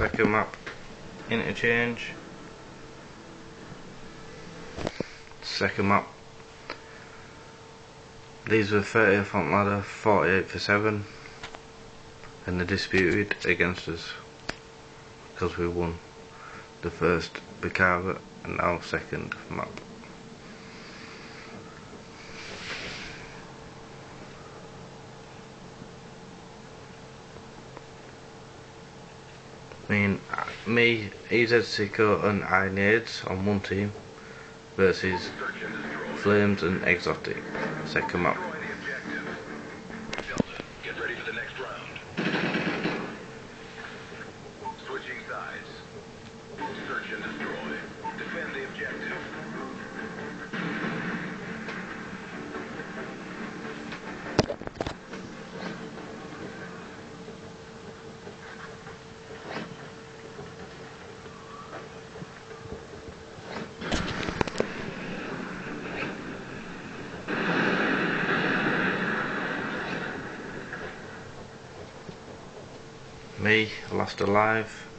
Second map, interchange. Second map. These were 30th front ladder, 48 for 7. And they disputed against us. Because we won the first Bakaara and now second map. Mean, me, EZ and I Nades on one team versus Flames and Exotic, second map. Me, last alive.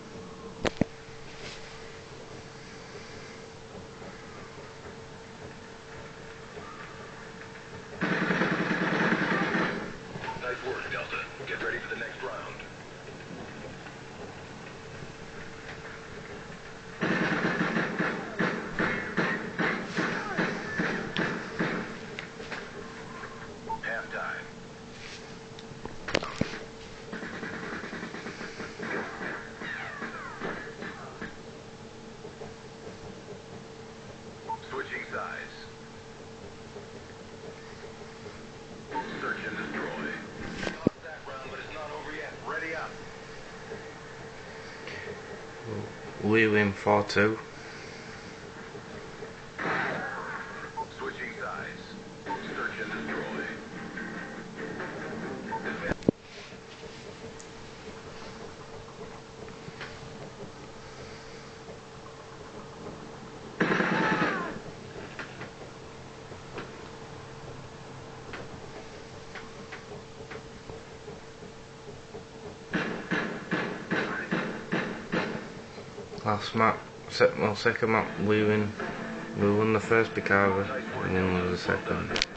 We win 4 2. Last map, well, second map, we win. We won the first Bakaara and then we won the second.